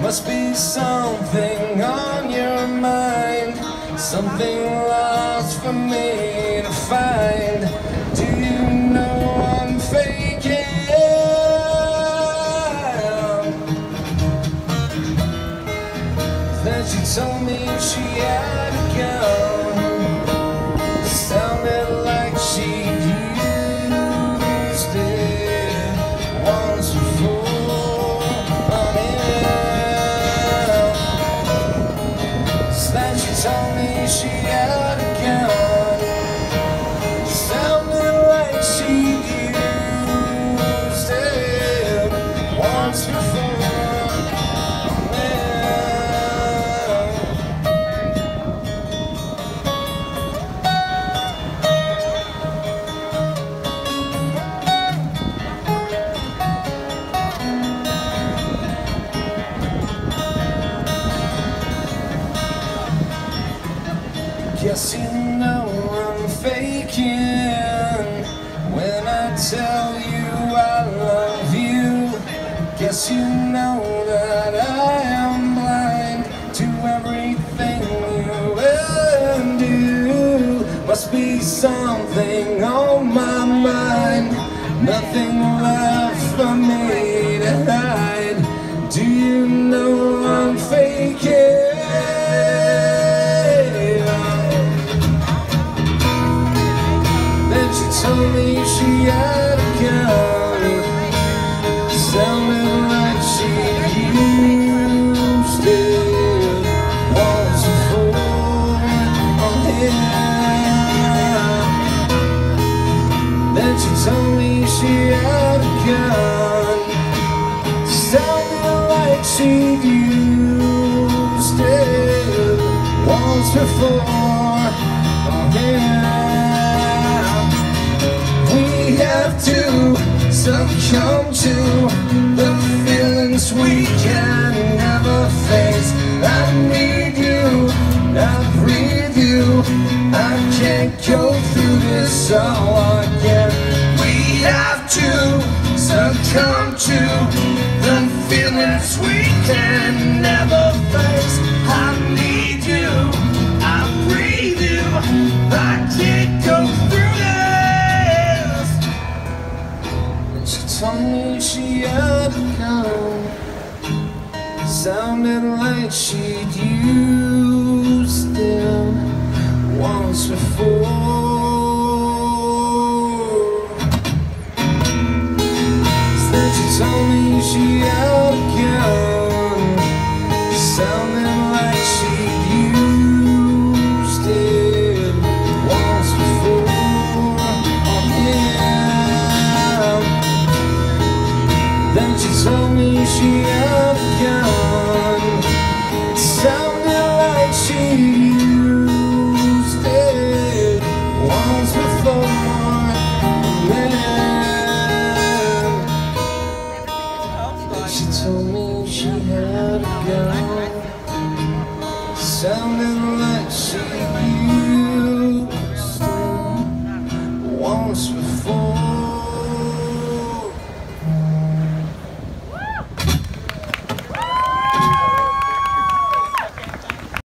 Must be something on your mind, something lost for me to find. Do you know I'm faking? Then she told me she had Guess you know I'm faking when I tell you you. Guess you know that I am blind to everything you will do. Must be something on my mind, nothing left for me to hide. Do you know I'm faking? She told me she had a gun Sounded like she used it once before Oh yeah we have to succumb to the feelings we can never face. I need you, I breathe you. I can't go through this all again. To succumb to the feelings we can never face. I need you, I breathe you. I can't go through this. She told me she had come, Sounded like she'd used them once before she a gun Sounded like she'd used it once before. Oh yeah. Then she told me she had a told me she had to go. Sounding like